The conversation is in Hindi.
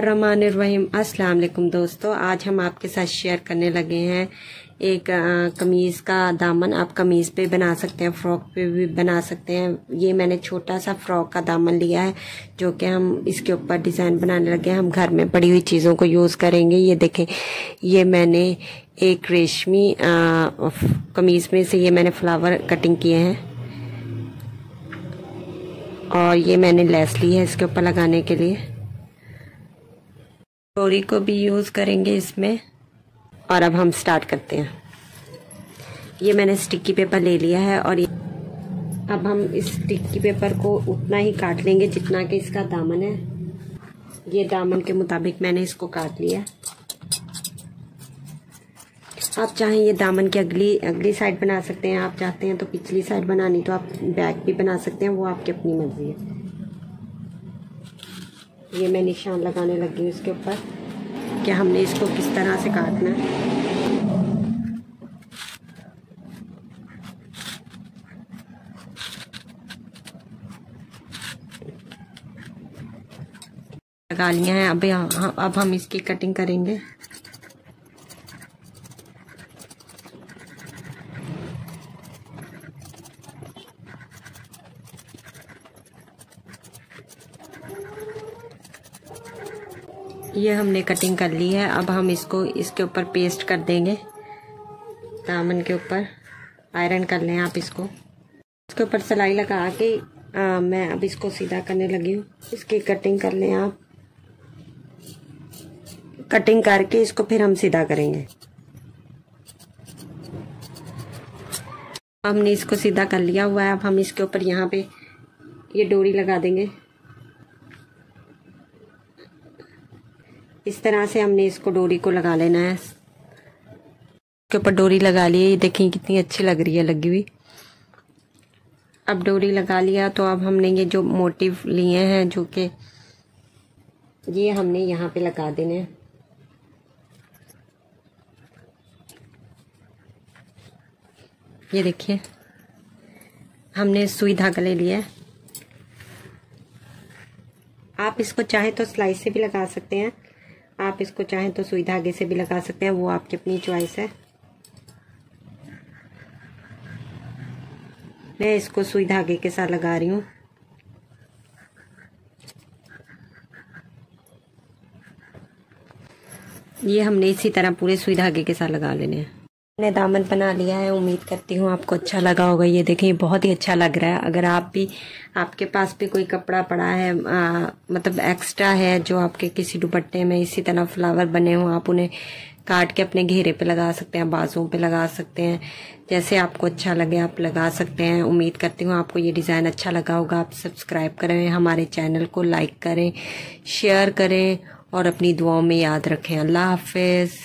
रहीम, अस्सलाम वालेकुम दोस्तों। आज हम आपके साथ शेयर करने लगे हैं एक कमीज़ का दामन। आप कमीज़ पे बना सकते हैं, फ्रॉक पे भी बना सकते हैं। ये मैंने छोटा सा फ्रॉक का दामन लिया है, जो कि हम इसके ऊपर डिज़ाइन बनाने लगे हैं। हम घर में पड़ी हुई चीज़ों को यूज़ करेंगे। ये देखें, ये मैंने एक रेशमी कमीज़ में से ये मैंने फ्लावर कटिंग किए हैं। और ये मैंने लेस ली है इसके ऊपर लगाने के लिए। डोरी को भी यूज़ करेंगे इसमें। और अब हम स्टार्ट करते हैं। ये मैंने स्टिक्की पेपर ले लिया है और अब हम इस स्टिक्की पेपर को उतना ही काट लेंगे जितना कि इसका दामन है। ये दामन के मुताबिक मैंने इसको काट लिया। आप चाहें ये दामन की अगली अगली साइड बना सकते हैं। आप चाहते हैं तो पिछली साइड बनानी तो आप बैक भी बना सकते हैं। वो आपकी अपनी मर्ज़ी है। ये मैं निशान लगाने लगी हूँ इसके ऊपर। कि हमने इसको किस तरह से काटना है। लगा लिया है। अब अब हम इसकी कटिंग करेंगे। ये हमने कटिंग कर ली है। अब हम इसको इसके ऊपर पेस्ट कर देंगे। दामन के ऊपर आयरन कर लें आप इसको। इसके ऊपर सिलाई लगा के आ, मैं अब इसको सीधा करने लगी हूँ। इसकी कटिंग कर लें आप। कटिंग करके इसको फिर हम सीधा करेंगे। हमने इसको सीधा कर लिया हुआ है। अब हम इसके ऊपर यहाँ पे ये डोरी लगा देंगे। इस तरह से हमने इसको डोरी को लगा लेना है। इसके ऊपर डोरी लगा ली है। ये देखें कितनी अच्छी लग रही है, लगी हुई। अब डोरी लगा लिया तो अब हमने ये जो मोटिव लिए हैं, जो कि ये हमने यहाँ पे लगा देने हैं। ये देखिए, हमने सुई धागा ले लिया है। आप इसको चाहे तो स्लाइस से भी लगा सकते हैं। आप इसको चाहें तो सुई धागे से भी लगा सकते हैं, वो आपकी अपनी चॉइस है। मैं इसको सुई धागे के साथ लगा रही हूँ। ये हमने इसी तरह पूरे सुई धागे के साथ लगा लेने हैं। मैंने दामन बना लिया है उम्मीद करती हूँ आपको अच्छा लगा होगा। ये देखें बहुत ही अच्छा लग रहा है। अगर आप भी आपके पास भी कोई कपड़ा पड़ा है आ, मतलब एक्स्ट्रा है जो आपके किसी दुपट्टे में इसी तरह फ्लावर बने हों आप उन्हें काट के अपने घेरे पे लगा सकते हैं बाजों पे लगा सकते हैं। जैसे आपको अच्छा लगे आप लगा सकते हैं। उम्मीद करती हूँ आपको ये डिज़ाइन अच्छा लगा होगा। आप सब्सक्राइब करें हमारे चैनल को लाइक करें शेयर करें और अपनी दुआओं में याद रखें। अल्लाह हाफिज़।